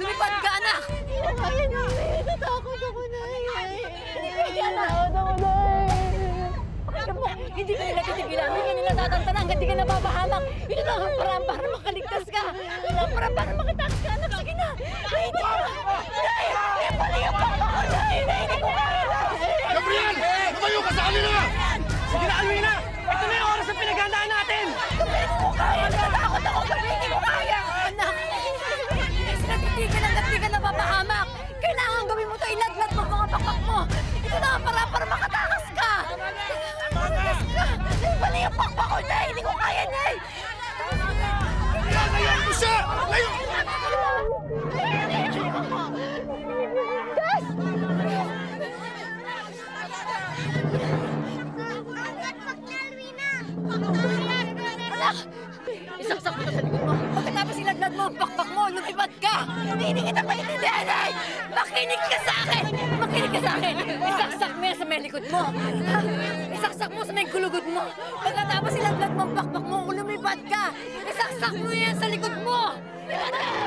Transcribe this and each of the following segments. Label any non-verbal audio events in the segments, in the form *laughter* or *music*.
Lumipad ka, anak! Kaya na. Natatakot ako na. Natatakot ako na. Mo, hindi ka nila titigilan, hindi ka nila tatantanan, hindi ka nababahamak. Ito lang ang paraan para makaligtas ka. Ito lang ang paraan para makatakas ka, anak. Sige na. Nay, hindi ko. Nay, nay, paliyak pa ako. Nay, nay, hindi ko kaya. Gabriel! Tumayo ka sa kanila! Sige na, Alwina! Ito na yung oras na pinaghandaan natin! Hindi ko kaya. Makinig ka sa akin! Makinig ka sa akin! Isaksak mo yan sa may likod mo. Isaksak mo sa may gulugod mo. Pagkatapos ilaglag mo ang pakpak mo, lumipad ka! Isaksak mo yan sa likod mo! Hindi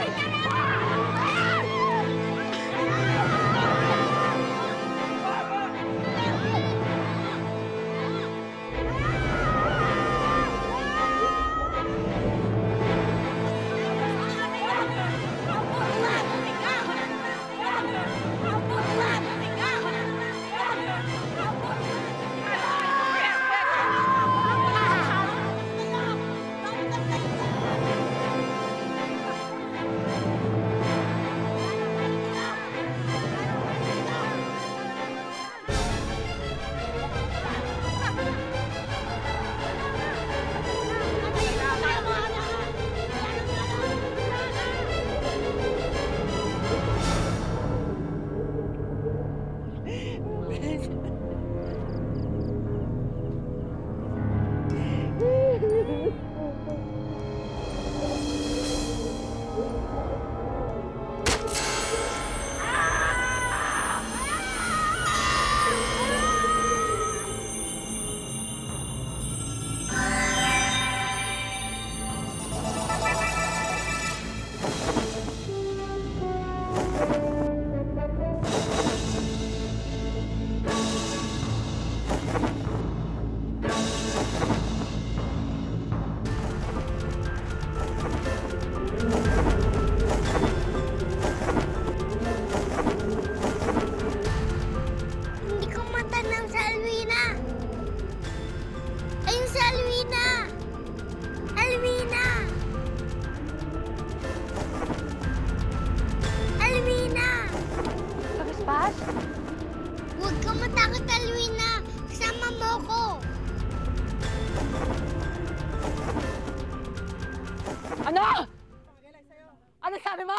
sabi mo?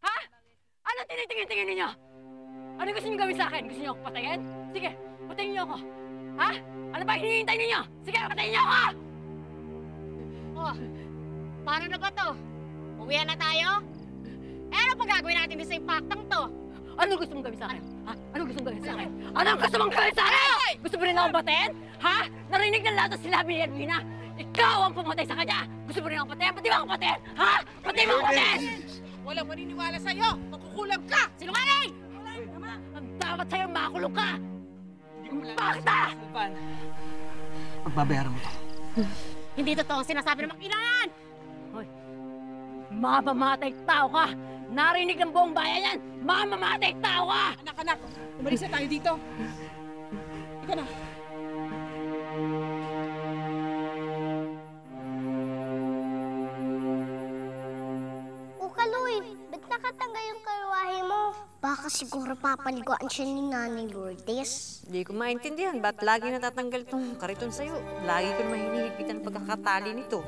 Ha? Ano tinitingin-tingin ninyo? Ano gusto niyo gawin sa akin? Gusto niyo ako patayin? Sige, patayin niyo ako. Ha? Ano ba hinihintay ninyo? Sige, patayin niyo ako! Oh, paano na ba to? Uwihan na tayo? Eh, ano pa gagawin natin sa impaktang to? Ano gusto mong gawin sa akin? Ha? Ano gusto mong gawin sa akin? Ano gusto mong gawin sa akin? Gusto mo rin akong patayin? Ha? Narinig ng lahat ng sinabi ni Edwina. Ikaw ang pumatay sa kanya. Gusto mo rin akong patayin? Pati ba akong patayin? Ha? Pati ba akong patayin? Walang maniniwala sa'yo! Makukulam ka! Sinungaling! Ang dapat sa'yo, makulong ka! Bakit ah? Salvan, pagbabayaran mo to. Hindi totoo ang sinasabi ng makilangan! Mamamatay tao ka! Narinig ng buong bayan yan! Mamamatay tao ka! Anak, anak! Umalis na tayo dito! Ika na! Siguro papaliguan siya ni Nanay Lourdes. Hindi ko maintindihan ba't lagi natatanggal itong kariton sa'yo. Lagi ko hinihigitan ang pagkakatali nito.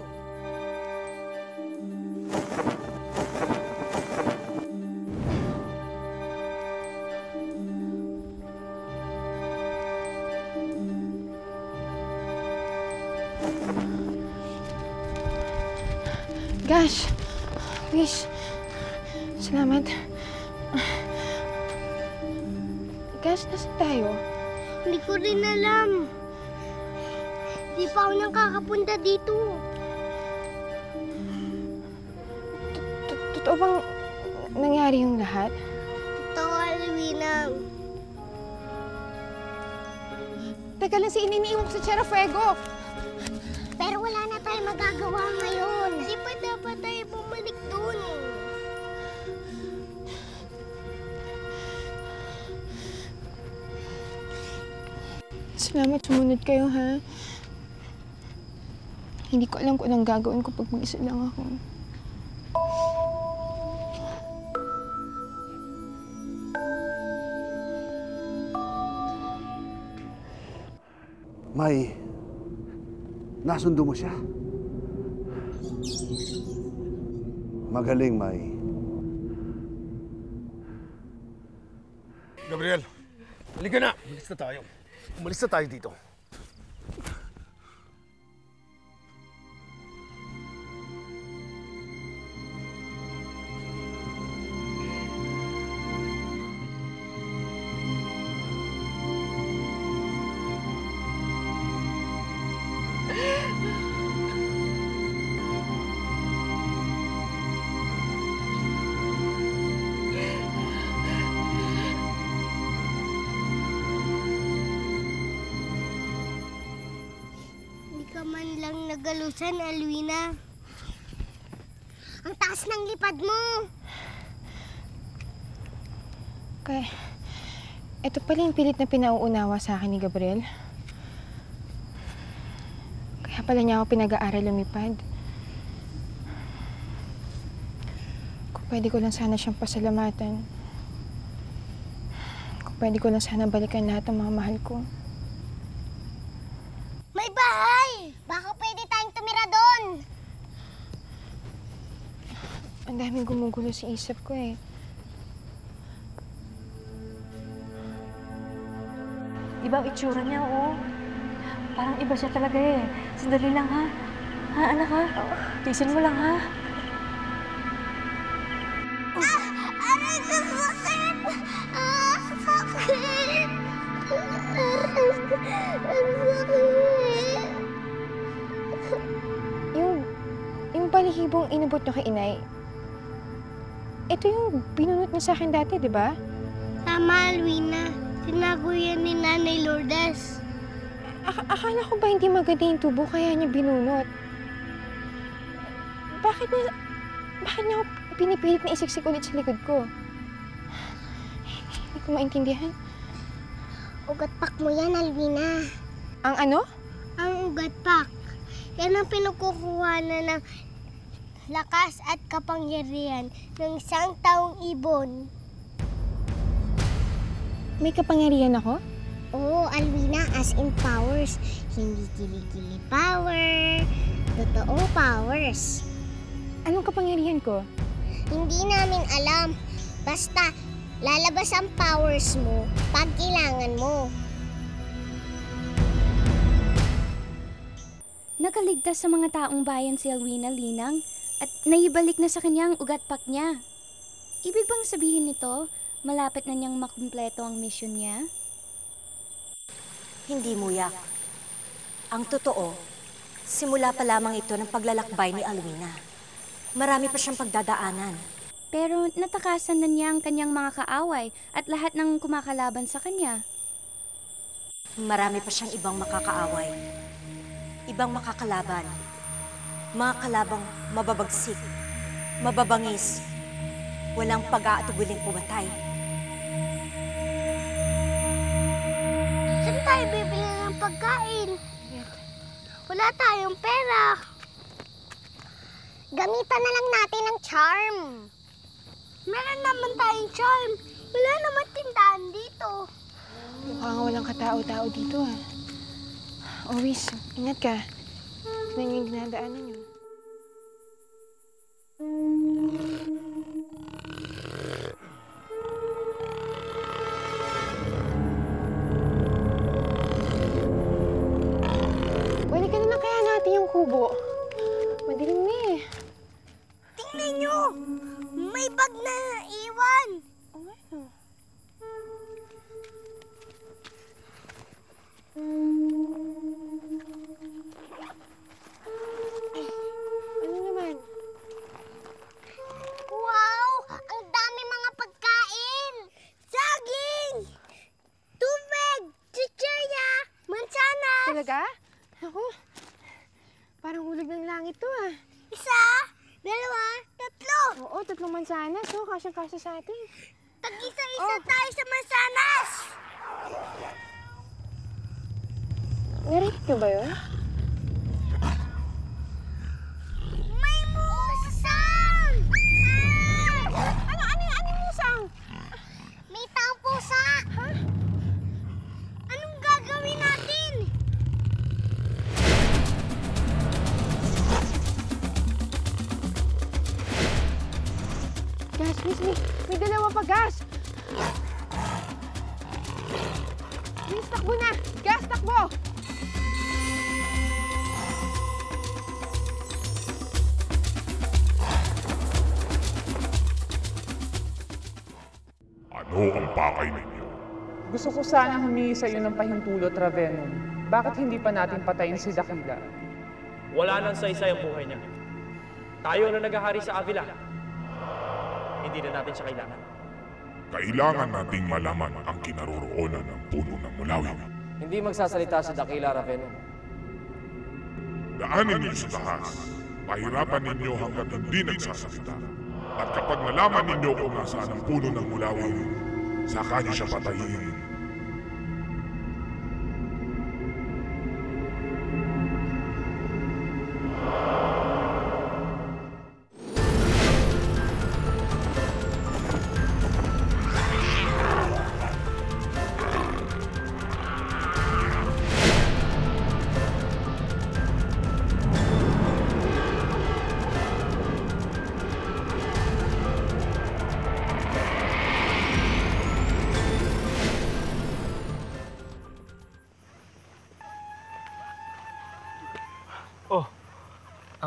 Rin alam. Di pa ako nakakapunta dito. Totoo bang nangyari yung lahat? Totoo, Alwina. Teka lang, si ko sa Tierra Fuego. Pero wala na tayong magagawa ngayon. Salamat, sumunod kayo, ha? Hindi ko alam kung anong gagawin ko pag mag-isa lang ako. May, nasundo mo siya. Magaling, May. Gabriel, halika na. Umalis na tayo. मुझसे ताज दी तो 1,000, Alwina. Ang taas ng lipad mo. Okay. Ito pala yung pilit na pinauunawa sa akin ni Gabriel. Kaya pala niya ako pinag-aaral lumipad. Kung pwede ko lang sana siyang pasalamatan. Kung pwede ko lang sana balikan lahat ng mga mahal ko. Ang daming gumugulo sa isip ko eh. Di ba ang itsura niya, oo? Parang iba siya talaga eh. Sandali lang, ha? Ha, anak, ha? Tiisin mo lang, ha? Yung, yung balihibong inabot niyo kay inay, ito yung binunot niya sa akin dati, di ba? Tama, Alwina. Tinago yan ni Nanay Lourdes. Ak- akala ko ba hindi maganda yung tubo kaya niya binunot? Bakit niya, bakit niya ako pinipilit na isiksik ulit sa likod ko? Hindi ko maintindihan. Ugat pak mo yan, Alwina. Ang ano? Ang ugat pak. Yan ang pinukukuha na ng lakas at kapangyarihan ng isang taong ibon. May kapangyarihan ako? Oo, Alwina, as in powers. Hindi kilikili power. Totoong powers. Anong kapangyarihan ko? Hindi namin alam. Basta, lalabas ang powers mo pag kailangan mo. Nakaligtas sa mga taong bayan si Alwina Linang at naibalik na sa kanya ang ugatpak niya. Ibig bang sabihin nito, malapit na niyang makumpleto ang misyon niya? Hindi, Muyak. Ang totoo, simula pa lamang ito ng paglalakbay ni Alwina. Marami pa siyang pagdadaanan. Pero natakasan na niya ang kanyang mga kaaway at lahat ng kumakalaban sa kanya. Marami pa siyang ibang makakaaway. Ibang makakalaban. Mga kalabang mababagsik, mababangis, walang pag-aatuguling pumatay. Saan tayo bibili ng pagkain? Wala tayong pera. Gamitan na lang natin ng charm. Meron naman tayong charm. Wala naman tindahan dito. Mukhang walang katao-tao dito ah. Always, ingat ka. Tignan niyo yung dinadaanan niyo. Mm-hmm. Oh, kasyang-kasya sa atin. Tag-isa-isa tayo sa mansanas. Narinig niyo ba yun? Please, takbo na. Gas, takbo. Ano ang pakay ninyo? Gusto ko sana humingi sa iyo ng pahintulot, Ravenum. Bakit hindi pa natin patayin si Dakila? Wala nang saysay ang buhay niya. Tayo na naghahari sa Avila. Hindi na natin siya kailangan. Kailangan nating malaman ang kinaroroonan ng puno ng mulawin. Hindi magsasalita si Dakila Ravenum. Daanin niyo sa taas. Pahirapan ninyo hanggat hindi nagsasalita. At kapag nalaman ninyo kung nasaan ang puno ng mulawin, saka niyo siya patayin.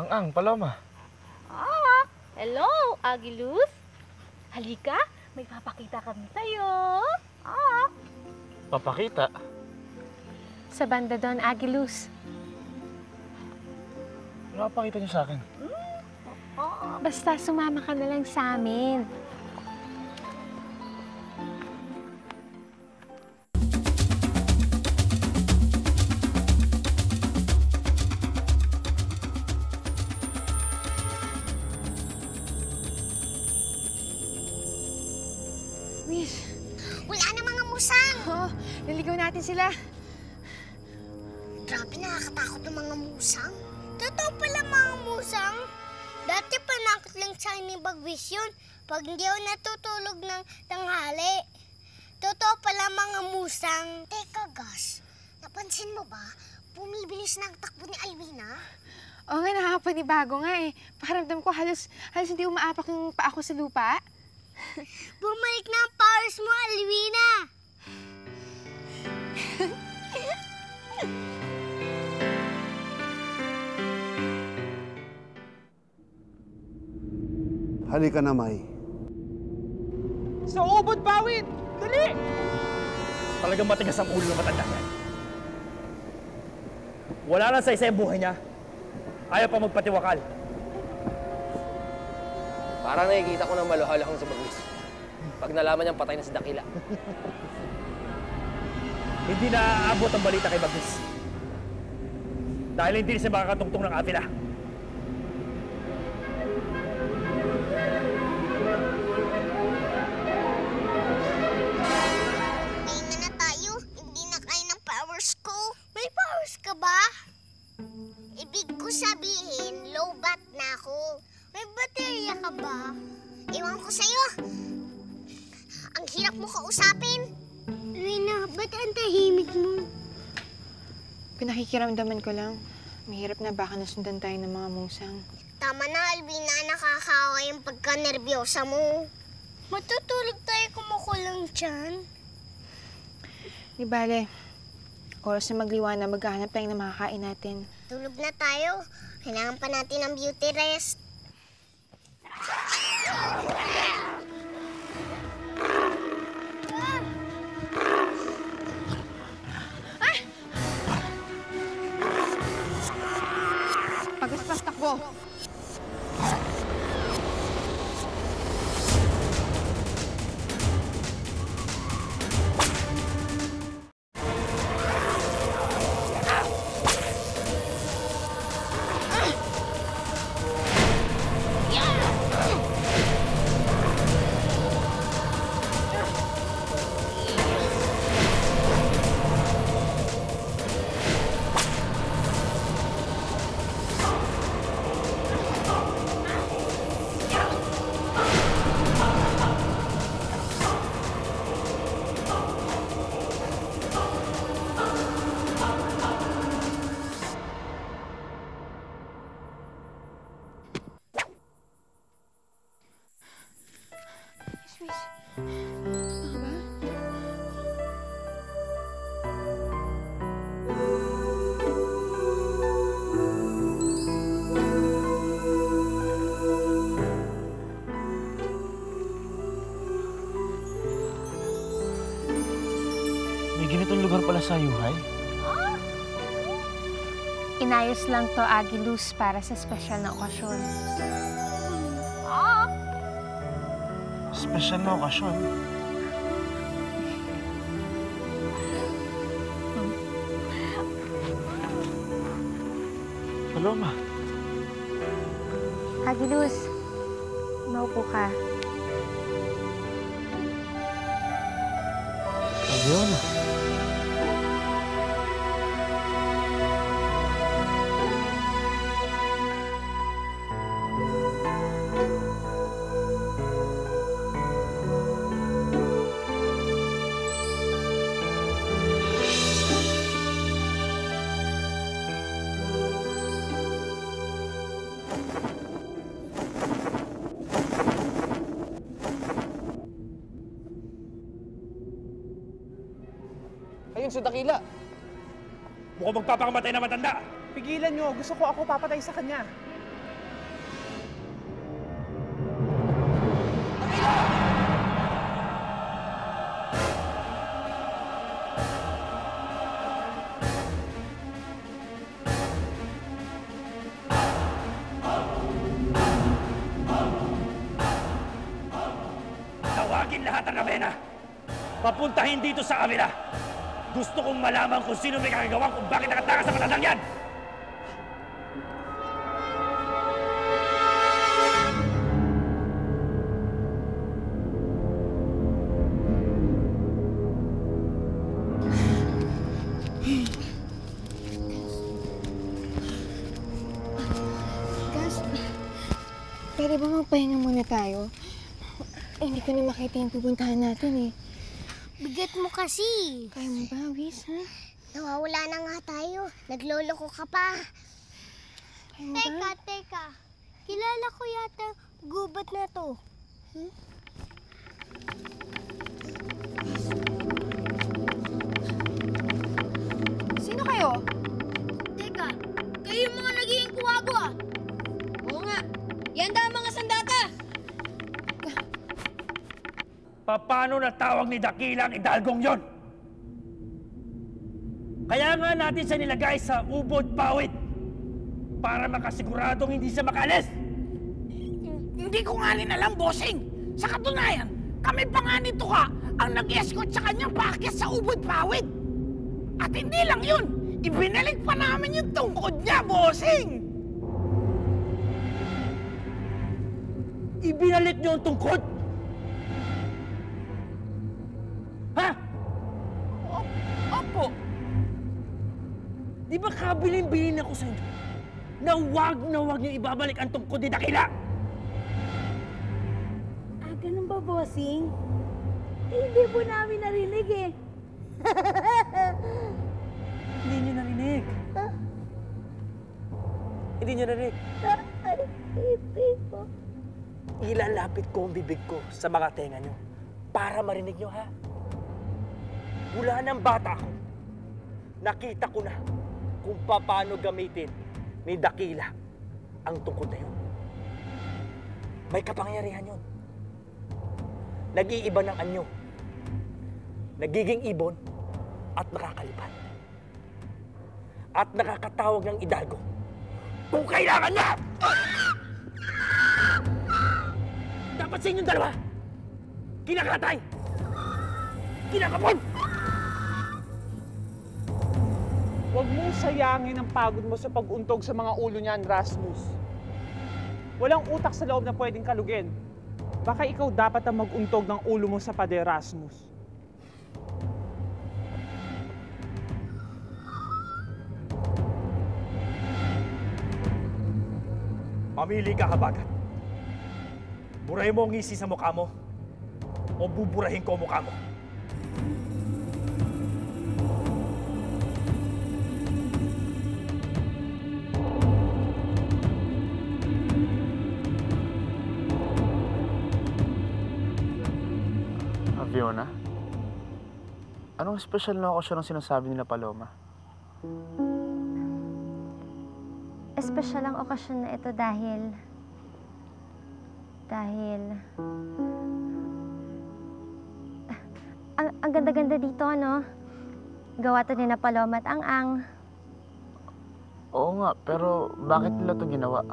Ang ang paloma. Ah, hello, Agilus. Halika, may papakita kami sa'yo. Ah. Papakita. Sa banda doon, Agilus. Ano papakita niyo sa akin? Basta sumama ka na lang sa amin. Sila. Grabe, nakakatakot ng mga musang. Totoo pala mga musang. Dati panakot lang sa akin ni Bagwis yun pag hindi ako natutulog ng tanghali. Totoo pala mga musang. Teka, Gus. Napansin mo ba? Bumibilis na ang takbo ni Alwina. Oo nga, nakakapanibago nga eh. Pakiramdam ko halos, halos hindi umaapak yung paa ko sa lupa. *laughs* Bumalik na ang powers mo, Alwina. Halika na, May. Sa ubod bawid! Dali! Talagang matigas ang ulo ng matanda yan. Wala nang saysay ang buhay niya. Ayaw pa magpatiwakal. Parang nakikita ko ng maluhalahang sa bagwis. Pag nalaman niyang patay na si Dakila. *laughs* Hindi na aabot ang balita kay Bagnis. Dahil hindi siya makakatungtong ng Avila. Ako. May baterya ka ba? Iwan ko sa'yo. Ang hirap mo kausapin. Rina, ba't ang tahimik mo? Pinakikiramdaman ko lang. Mahirap na baka nasundan tayo ng mga musang. Tama na, Alvina. Nakakawa yung pagka-nervyosa mo. Matutulog tayo kumukulang dyan. Di bale, oras na magliwanag, maghahanap tayo ng makakain natin. Tulog na tayo. Kailangan pa natin ng beauty rest. Pagaspas takbo! Sa Yuhay? Inayos lang to, Agilus, para sa special na okasyon. Special na okasyon. Paloma, Agilus, maupo ka. Si Dakila. Mukhang magpapakamatay na matanda. Pigilan nyo. Gusto ko ako papatay sa kanya. Tawagin lahat ng Avena. Papuntahin dito sa Avila. Gusto kong malaman kung sino may kagagawan kung bakit nakatakas sa matandang yan. Pwede ba magpahinga muna tayo? Eh, hindi ko na makita yung pupuntahan natin eh. Bigat mo kasi. Kaya mo ba, Wis, ha? Nawawala na nga tayo. Nagloloko ka pa. Kaya mo Teka, ba? teka. Kilala ko yata gubat na to. Hmm? Sino kayo? Paano natawag ni Dakila ang idalgong yon? Kaya nga natin siya nilagay sa ubod pawid para makasiguradong hindi siya makalis. Hindi ko nga rin alam, bossing. Sa katunayan, kami pa nga nito ka ang nag-escort sa kanyang paakyat sa ubod pawid. At hindi lang yun, ibinalik pa namin yung tungkod niya, bossing. Ibinalik niyo ang tungkod? Di ba kabilin-bilin ako sa inyo na wag na wag niyo ibabalik ang tungkod ni Dakila? Ah, ganun ba, bossing? Eh, hindi po namin narinig eh. *laughs* Hindi niyo narinig. Hindi niyo narinig. Hindi po. Ilalapit ko ang bibig ko sa mga tenga niyo para marinig niyo, ha? Mula ng bata ako, nakita ko na kung paano gamitin ni Dakila ang tungkod na yun. May kapangyarihan yun. Nag-iiba ng anyo. Nagiging ibon at nakakalipat. At nakakatawag ng idalgo kung kailangan niya! Dapat sa inyong dalawa, kinakatay! Kinakapon! Huwag mong sayangin ang pagod mo sa pag-untog sa mga ulo niyan, Rasmus. Walang utak sa loob na pwedeng kalugin. Baka ikaw dapat ang mag-untog ng ulo mo sa pader, Rasmus. Mamili ka, kabagat. Burahin mo ang ngisi sa mukha mo o buburahin ko ang mukha mo. Anong special na okasyon ang sinasabi nila Paloma? Espesyal ang okasyon na ito dahil... Dahil... Ang, ang ganda-ganda dito, ano? Gawa to ni na Paloma at Ang-Ang. Oo nga, pero bakit nila to ginawa?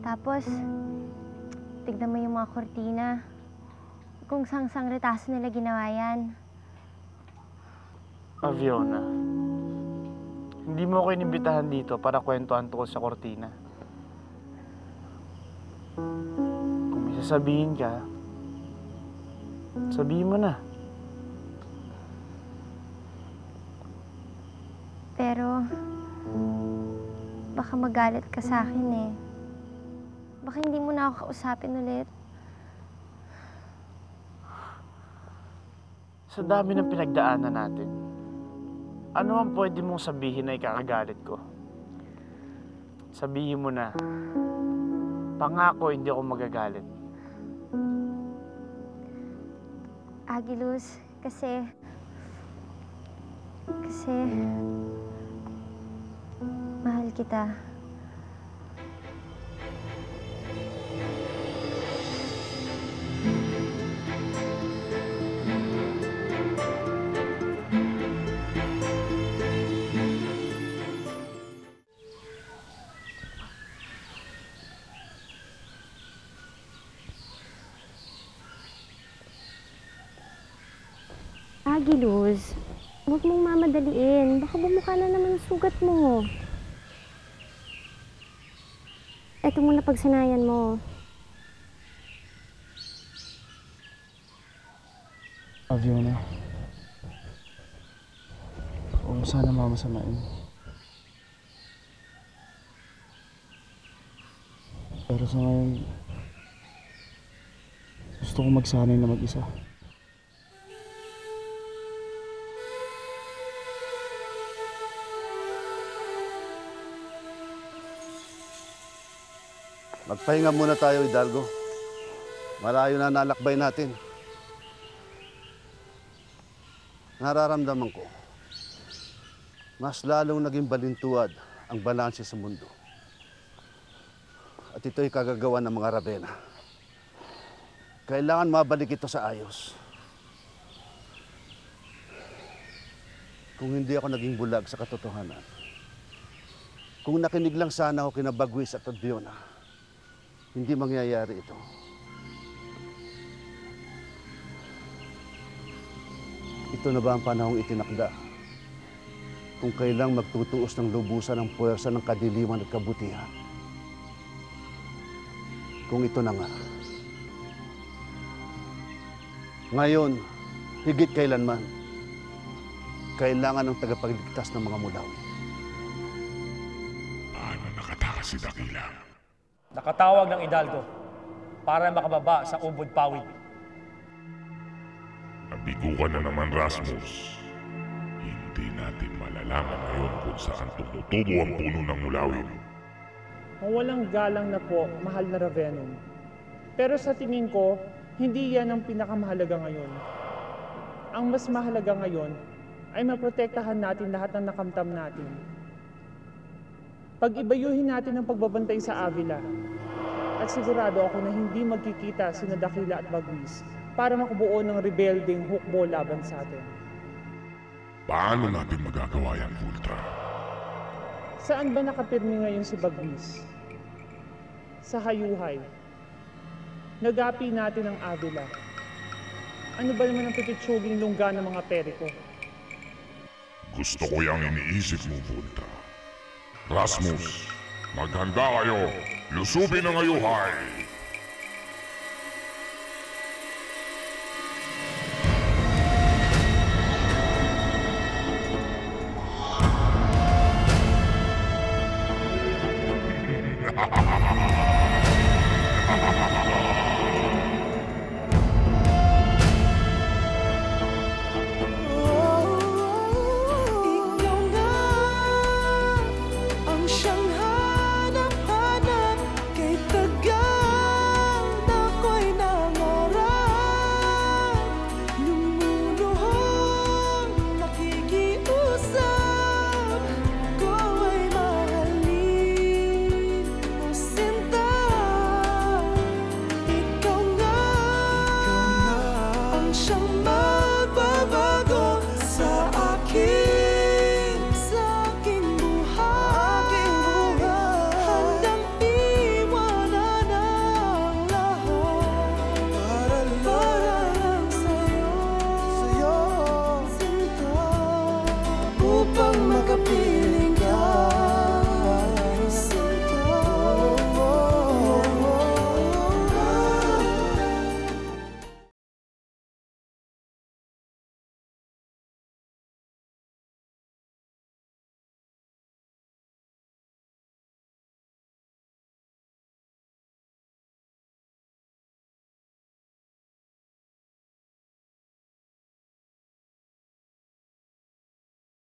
Tapos, tignan mo yung mga kortina. Kung sang-sang retaso nila ginawa yan. Aviona, hindi mo ako inimbitahan dito para kwentuhan tungkol sa kortina. Kung may sasabihin ka, sabihin mo na. Pero, baka magalit ka sa akin eh. Baka hindi mo na ako kausapin ulit. Sa dami ng pinagdaanan natin, ano ang pwede mong sabihin na ikakagalit ko? Sabihin mo na, pangako hindi ako magagalit. Agilus, kasi... Kasi... Mahal kita. Agilus, huwag mong mamadaliin. Baka bumuka na naman ang sugat mo. Ito muna pagsanayan mo. Aviona, huwag sana mamasamain. Pero sa ngayon, gusto ko magsanay na mag-isa. Magpahinga muna tayo, Hidalgo. Malayo na nalakbay natin. Nararamdaman ko, mas lalong naging balintuad ang balanse sa mundo. At ito'y kagagawa ng mga Ravenna. Kailangan mabalik ito sa ayos. Kung hindi ako naging bulag sa katotohanan, kung nakinig lang sana ako kina Bagwis at Adbiona, hindi mangyayari ito. Ito na ba ang panahong itinakda? Kung kailang magtutuos ng lubusan ng puwersa ng kadiliman at kabutihan. Kung ito na nga. Ngayon, higit kailanman, kailangan ng tagapagligtas ng mga mulawi. Paano nakatakas si Dakila? Nakatawag ng Hidalgo para makababa sa ubod pawid. Nabigo ka na naman, Rasmus. Hindi natin malalaman ngayon kung saan tumutubo ang puno ng mulawin. Mawalang galang na po, mahal na Ravenum. Pero sa tingin ko, hindi yan ang pinakamahalaga ngayon. Ang mas mahalaga ngayon ay maprotektahan natin lahat ng nakamtam natin. Pag-ibayuhin natin ang pagbabantay sa Avila. At sigurado ako na hindi magkikita sina Dakila at Bagwis para makabuo ng rebelding hukbo laban sa atin. Paano natin magagawa yan, Ultra? Saan ba nakapirmi ngayon si Bagwis? Sa Hayuhay. Nagapi natin ang Avila. Ano ba naman ang pititsuging lungga ng mga periko? Gusto ko yung iniisip mo, Ultra. Rasmus, maghanda kayo. Lusubin ang ayuhay.